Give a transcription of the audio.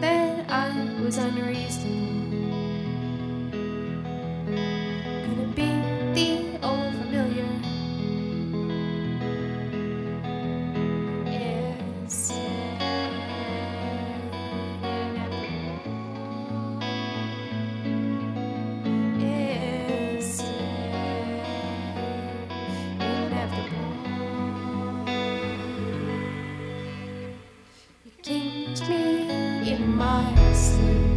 that I was unreasonable. My